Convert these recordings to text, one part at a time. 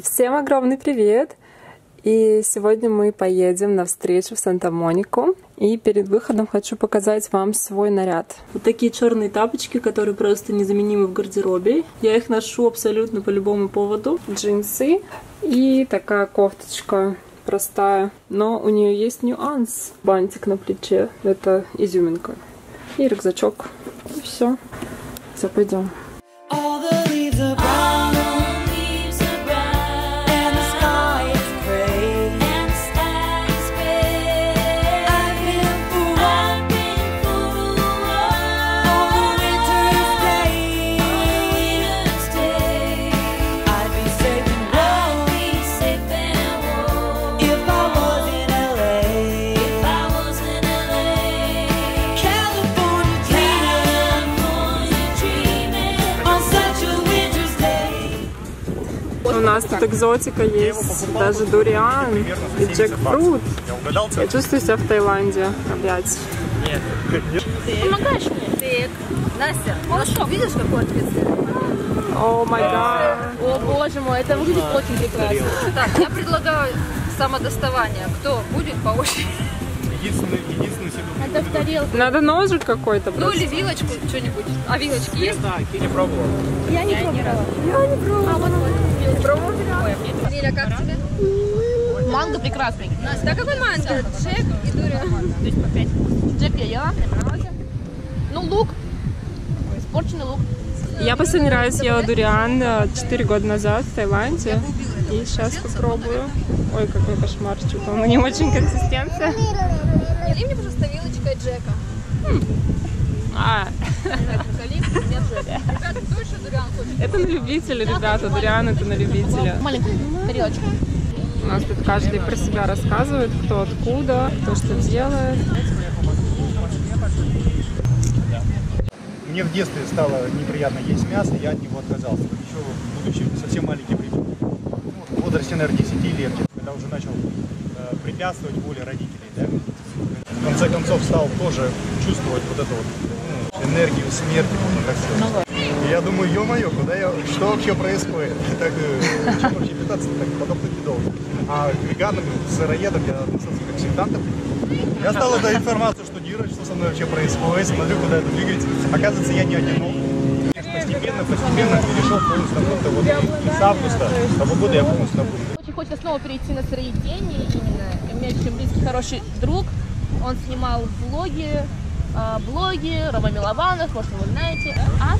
Всем огромный привет! И сегодня мы поедем на встречу в Санта-Монику. И перед выходом хочу показать вам свой наряд. Вот такие черные тапочки, которые просто незаменимы в гардеробе. Я их ношу абсолютно по любому поводу. Джинсы и такая кофточка простая, но у нее есть нюанс. Бантик на плече, это изюминка. И рюкзачок. И все. Все, пойдем. Тут экзотика есть, даже дуриан и джекфрут. Я чувствую себя в Таиланде опять. Помогаешь мне? Так. Настя, что, видишь, какой ответственный? О май гад. О боже мой, это выглядит очень прекрасно. Так, я предлагаю самодоставание. Кто будет по очереди? Единственный, единственный себе. Это в тарелку. Надо ножик какой-то Ну или вилочку, что-нибудь. А вилочки есть? Я не пробовал. Я не пробовала. Я не пробовала. А вот вот. Пробовала? Лиля, как тебе? Манго прекрасный. Настя, да какой манго? Джек и 5. Джек я ела, мне понравился. Ну, лук. Испорченный лук. Я последний раз ела дуриан 4 года назад в Таиланде. И сейчас попробую. Ой, какой кошмар, что-то он не очень консистенция. Налей мне, пожалуйста, вилочкой Джека. А, это на любителя, ребята. Дуриан это на любителя. Маленькую тарелочку. У нас тут каждый про себя рассказывает, кто откуда, кто что делает. Мне в детстве стало неприятно есть мясо, я от него отказался. Еще будучи совсем маленьким ребенком. Ну, в возрасте, наверное, 10 лет, когда уже начал э, препятствовать воле родителей. Да? В конце концов стал тоже чувствовать вот эту вот энергию смерти, можно так сказать. И я думаю, ё-моё, куда я, что вообще происходит? Так, э, чем вообще питаться так подобных не должен. А к веганам, сыроедам я относился как сектантам. Я стал эту информацию штудировать, что со мной вообще происходит, смотрю, куда это двигается. Оказывается, я не одинок. Постепенно, постепенно перешел полностью на будто вот с августа того года я полностью на будто. Очень хочется снова перейти на сыроедение именно. И у меня очень близкий, хороший друг. Он снимал влоги, блоги, Рома Милованов, может, вы знаете. А?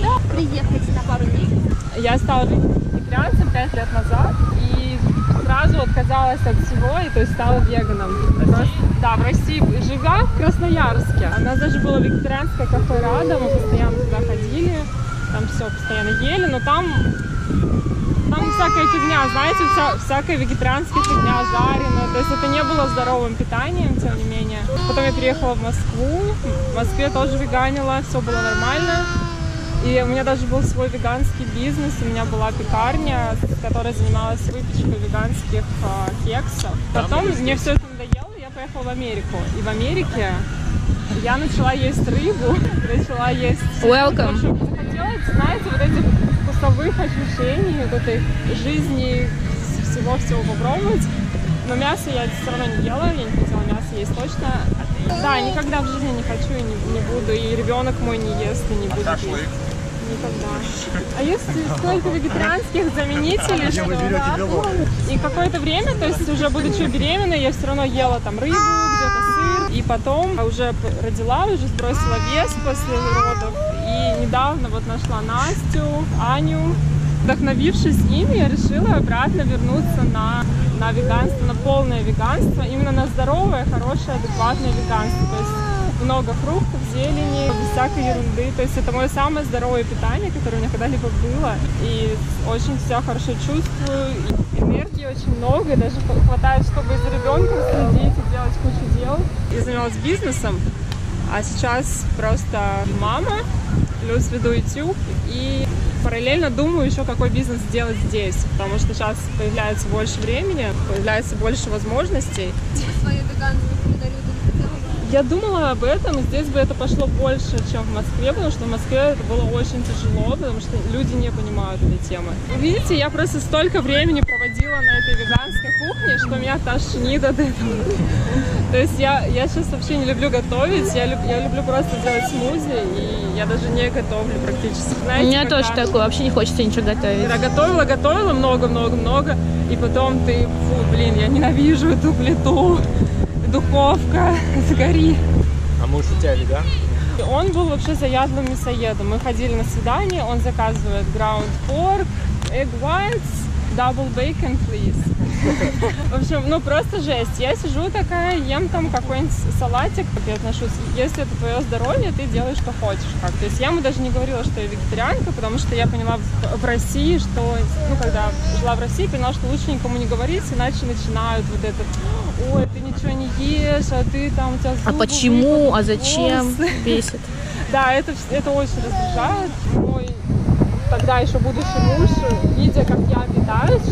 Да, приехать на пару дней. Я стала вегетарианцем 5 лет назад и сразу отказалась от всего и то есть стала веганом. Просто- да, в России, живя в Красноярске. У нас даже было вегетарианское кафе «Рада», мы постоянно туда ходили, там все постоянно ели, но там там всякая фигня, знаете, вся, всякая вегетарианская фигня жареная, то есть это не было здоровым питанием, тем не менее. Потом я переехала в Москву, в Москве тоже веганила, все было нормально. И у меня даже был свой веганский бизнес, у меня была пекарня, которая занималась выпечкой веганских а, кексов. Потом мне все это надоело, я поехала в Америку. И в Америке я начала есть рыбу, начала есть... Welcome. Захотелось, знаете, вот этих вкусовых ощущений, вот этой жизни, всего-всего попробовать. Но мясо я все равно не ела, я не хотела мясо есть точно. Да, никогда в жизни не хочу и не, не буду, и ребенок мой не ест и не будет есть. Никогда. А есть столько вегетарианских заменителей, что... Белок? И какое-то время, то есть уже будучи беременной, я все равно ела там рыбу. И потом уже родила, уже сбросила вес после родов. И недавно вот нашла Настю, Аню. Вдохновившись ими, я решила обратно вернуться на, на веганство, на полное веганство. Именно на здоровое, хорошее, адекватное веганство. То есть много фруктов, зелени, без всякой ерунды. То есть это мое самое здоровое питание, которое у меня когда-либо было. И очень себя хорошо чувствую. И энергии очень много, и даже хватает, чтобы за ребенком следить и делать кучу дел. Я занималась бизнесом, а сейчас просто мама, плюс веду YouTube и параллельно думаю еще, какой бизнес сделать здесь, потому что сейчас появляется больше времени, появляется больше возможностей. Свою веганскую кулинарию ты не хотела бы? Я думала об этом, здесь бы это пошло больше, чем в Москве, потому что в Москве это было очень тяжело, потому что люди не понимают этой темы. Видите, я просто столько времени проводила на этой веганской кухне, что меня тошнит от этого. То есть я, я сейчас вообще не люблю готовить, я, люб, я люблю просто делать смузи, и я даже не готовлю практически. Знаете, У меня когда- тоже такое, вообще не хочется ничего готовить. когда готовила, готовила много-много-много, и потом ты, фу, блин, я ненавижу эту плиту, духовка, сгори. А муж у тебя веган? И Он был вообще заядлым мясоедом. Мы ходили на свидание, он заказывает ground pork, egg whites, double bacon, please. В общем, ну просто жесть. Я сижу такая, ем там какой-нибудь салатик, как я отношусь. Если это твое здоровье, ты делаешь, что хочешь. Как. То есть я ему даже не говорила, что я вегетарианка, потому что я поняла в, России, что, ну, когда жила в России, поняла, что лучше никому не говорить, иначе начинают вот этот, ой, ты ничего не ешь, а ты там, у тебя А зубы почему? А зачем? волосы». Бесит. Да, это, это очень раздражает. Мой тогда еще будущий муж, видя, как я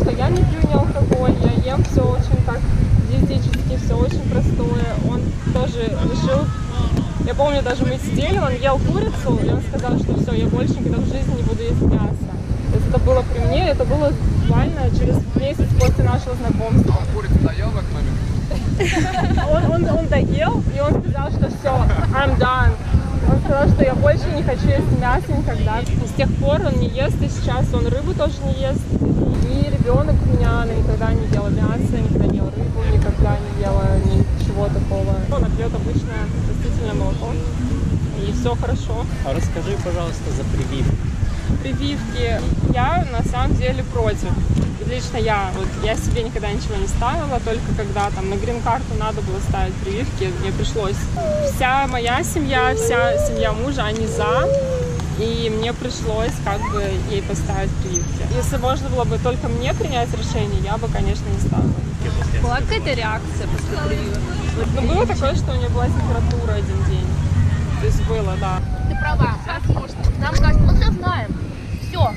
что я не пью ни алкоголь, я ем все очень так диетически, все очень простое. Он тоже решил, я помню, даже мы сидели, он ел курицу, и он сказал, что все, я больше никогда в жизни не буду есть мясо. То есть это было при мне, это было буквально через месяц после нашего знакомства. Курицу доела к маме? Он, он, он доел, и он сказал, что все, I'm done. Он сказал, что я больше не хочу есть мясо никогда. И с тех пор он не ест, и сейчас он рыбу тоже не ест. И ребенок у меня, она никогда не ела мясо, никогда не ела рыбу, никогда не ела ничего такого. Она пьет обычное растительное молоко, и все хорошо. А расскажи, пожалуйста, за прививку. Прививки я на самом деле против. Лично я, вот я себе никогда ничего не ставила, только когда там на грин-карту надо было ставить прививки, мне пришлось. Вся моя семья, вся семья мужа, они за, и мне пришлось как бы ей поставить прививки. Если можно было бы только мне принять решение, я бы, конечно, не ставила. Была какая-то реакция после прививок? Но было такое, что у нее была температура один день. То есть было, да. Ты права. Нам кажется, мы все знаем. Все.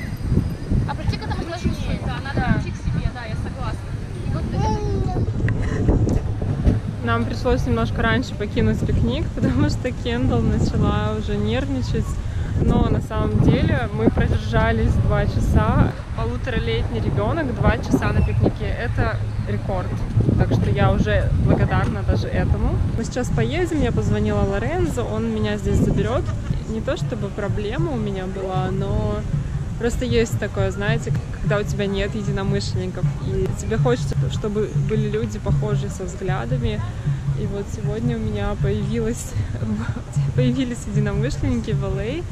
А прийти к этому сложнее. Да, надо прийти к себе, да, я согласна. Нам пришлось немножко раньше покинуть пикник, потому что Кендалл начала уже нервничать. Но на самом деле мы продержались два часа. Полуторалетний ребенок два часа на пикнике. Это рекорд. Так что я уже благодарна даже этому. Мы сейчас поедем, я позвонила Лорензо, он меня здесь заберет. Не то чтобы проблема у меня была, но Просто есть такое, знаете, когда у тебя нет единомышленников, и тебе хочется, чтобы были люди похожие со взглядами. И вот сегодня у меня появилось, появились единомышленники в LA,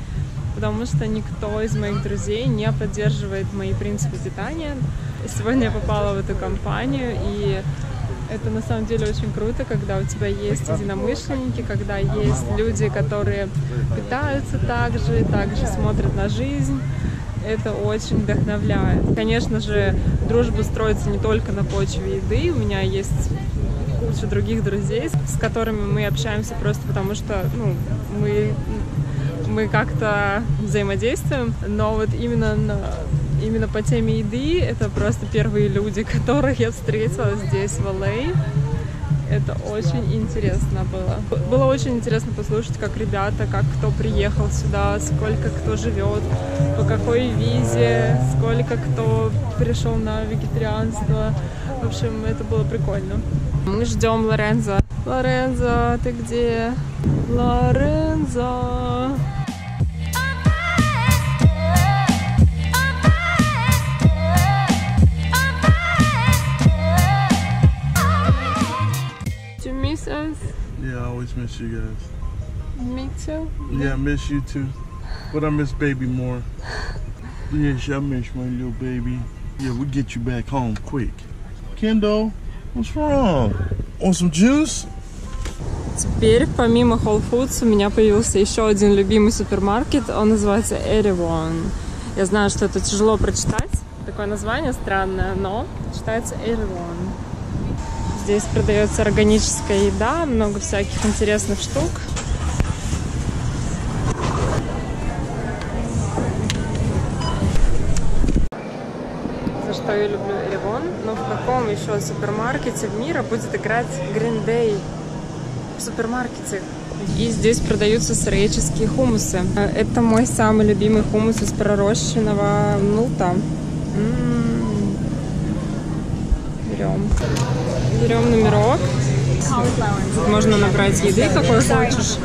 потому что никто из моих друзей не поддерживает мои принципы питания. Сегодня я попала в эту компанию, и это на самом деле очень круто, когда у тебя есть единомышленники, когда есть люди, которые питаются так же, также смотрят на жизнь. Это очень вдохновляет. Конечно же, дружба строится не только на почве еды. У меня есть куча других друзей, с которыми мы общаемся просто потому, что ну, мы, мы как-то взаимодействуем. Но вот именно на именно по теме еды это просто первые люди, которых я встретила здесь, в LA. Это очень интересно было. Было очень интересно послушать, как ребята, как кто приехал сюда, сколько кто живет, по какой визе, сколько кто пришел на вегетарианство. В общем, это было прикольно. Мы ждем Лорензо. Лорензо, ты где? Лорензо. Yeah, I always miss you guys. Me too. Yeah, I miss you too. But I miss baby more. Yes, I miss my little baby. Yeah, we'll get you back home quick. Kendall, what's wrong? Want some juice? Теперь, помимо Whole Foods, у меня появился еще один любимый супермаркет. Он называется Erewhon. Я знаю, что это тяжело прочитать. Такое название странное, но читается Erewhon. Здесь продается органическая еда, много всяких интересных штук. За что я люблю Erewhon. Но в каком еще супермаркете в мире будет играть Green Day? в супермаркете. И здесь продаются сыреческие хумусы. Это мой самый любимый хумус из пророщенного нута. М-м-м. Берем. Берем номерок. Можно набрать еды, какой хочешь.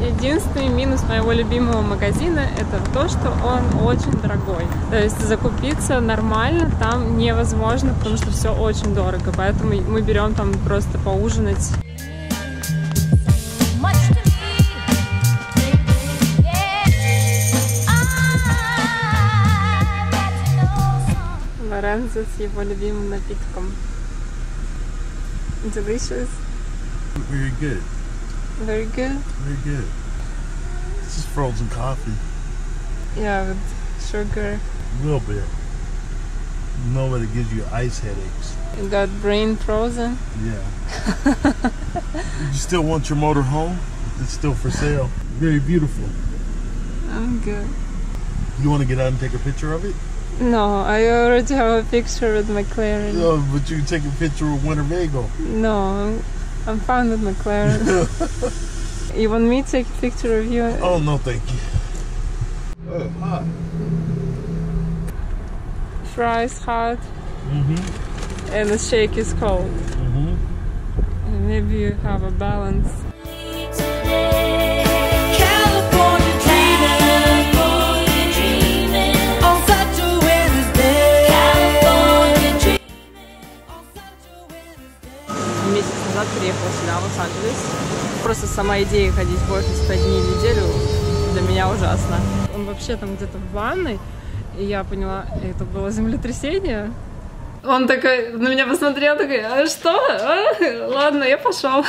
Единственный минус моего любимого магазина это то, что он очень дорогой. То есть закупиться нормально там невозможно, потому что все очень дорого. Поэтому мы берем там просто поужинать. Лорензо с его любимым напитком. Delicious. Very good. Very good. Very good. This is frozen coffee. Yeah, with sugar. A little bit. You know, but it gives you ice headaches. You got brain frozen. Yeah. you still want your motor home? It's still for sale. Very beautiful. I'm good. You want to get out and take a picture of it? No, I already have a picture with McLaren. No, but you can take a picture with Winnebago. No, I'm, I'm fine with McLaren. you want me to take a picture of you? Oh, no, thank you. Oh, hot. Fries hot Mm-hmm. and the shake is cold. Mm-hmm. And maybe you have a balance. Месяц назад приехала сюда, в Лос-Анджелес. Просто сама идея ходить в офис по дни в неделю для меня ужасно. Он вообще там где-то в ванной, и я поняла, это было землетрясение. Он такой на меня посмотрел, такой, а что? А? Ладно, я пошел.